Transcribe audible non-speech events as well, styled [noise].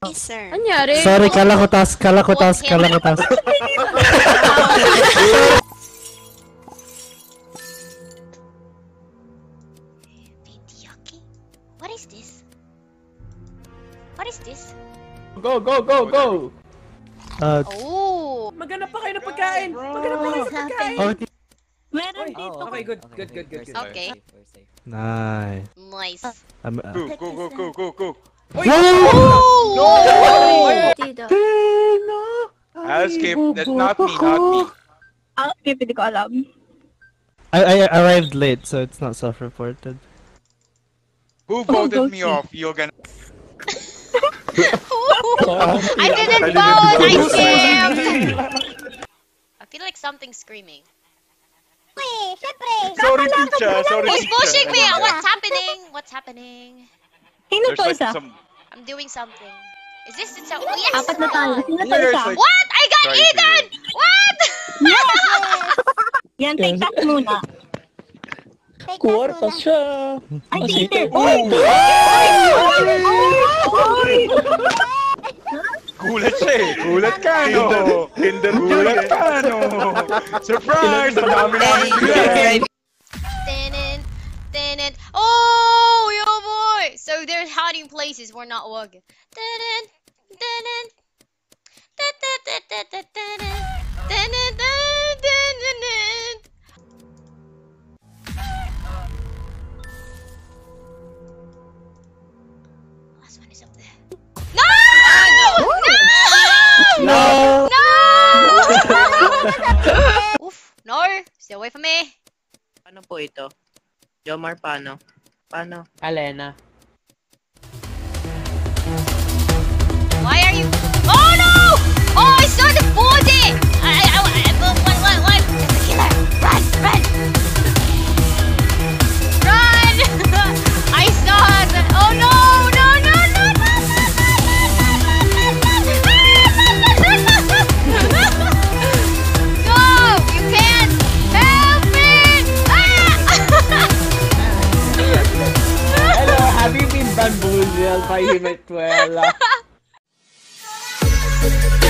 Yes, sir. Anyari? Sorry, kala ko task, kala ko task, kala ko. Vidiyaki? What is this? What is this? Go, go, go, go! Uh, Oh! Maghanap pa kayo ng pagkain. Maghanap pa kayo ng pagkain. oh, Meron Oh, dito. okay, good, good, good, good, good. Okay. nice. Nice. I'm, uh, Go, go, go, go, go, go. Oh! I'll skip. That's not me, not me. Ah, okay, pwede ko alam. I, I arrived late, so it's not self-reported. Who voted me off? You're gonna. [laughs] I didn't vote! I skipped! I feel like something's screaming. Sorry, teacher. Sorry, Who's pushing me? What's happening? What's happening? Sino There's to like some. I'm doing something. Is this a oh, yes! Apat na tayo. Sino isa? like. What? I got Sorry, eaten! What? Yan, take that muna. Kwarta siya! Ay, Ang Peter! sipag mo. Gulat siya eh. Gulat ka, no? Kinder Gulat ka, no? Surprise! Ang dami namin bigay. Dinin, dinin. Oh! So they're hiding places we're not. Last one is up there. No! No! No! No! [laughs] Oof, no! Stay away from me! Paano po ito? Jomar, paano? Paano? Alena. bel bulli al paese quella. [laughs]